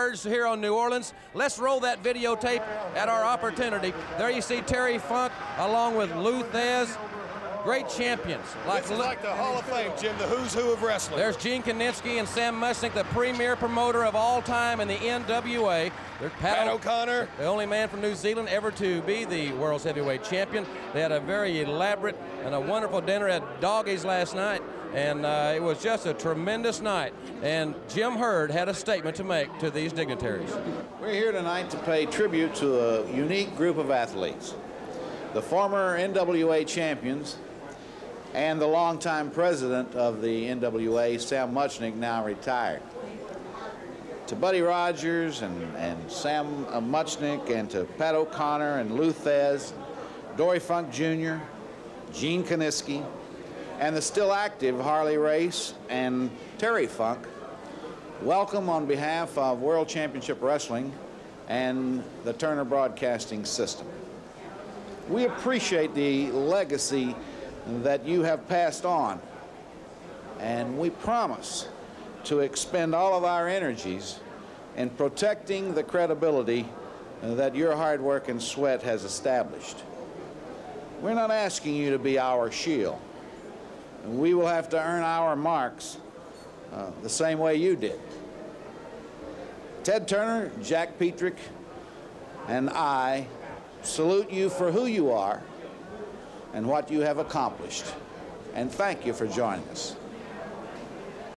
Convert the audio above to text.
here on New Orleans. Let's roll that videotape at our opportunity. There you see Terry Funk along with Lou Thesz. Great champions. Like, this is like the Hall of Fame, Jim, the who's who of wrestling. There's Gene Kiniski and Sam Muchnick, the premier promoter of all time in the NWA. There's Pat, Pat O'Connor. The only man from New Zealand ever to be the world's heavyweight champion. They had a very elaborate and a wonderful dinner at Doggies last night and uh, it was just a tremendous night. And Jim Herd had a statement to make to these dignitaries. We're here tonight to pay tribute to a unique group of athletes. The former NWA champions and the longtime president of the NWA, Sam Muchnick, now retired. To Buddy Rogers and, and Sam uh, Muchnick and to Pat O'Connor and Lou Thesz, Dory Funk Jr., Gene Kiniski, and the still active Harley Race and Terry Funk. Welcome on behalf of World Championship Wrestling and the Turner Broadcasting System. We appreciate the legacy that you have passed on, and we promise to expend all of our energies in protecting the credibility that your hard work and sweat has established. We're not asking you to be our shield And we will have to earn our marks uh, the same way you did. Ted Turner, Jack Petrik, and I salute you for who you are and what you have accomplished. And thank you for joining us.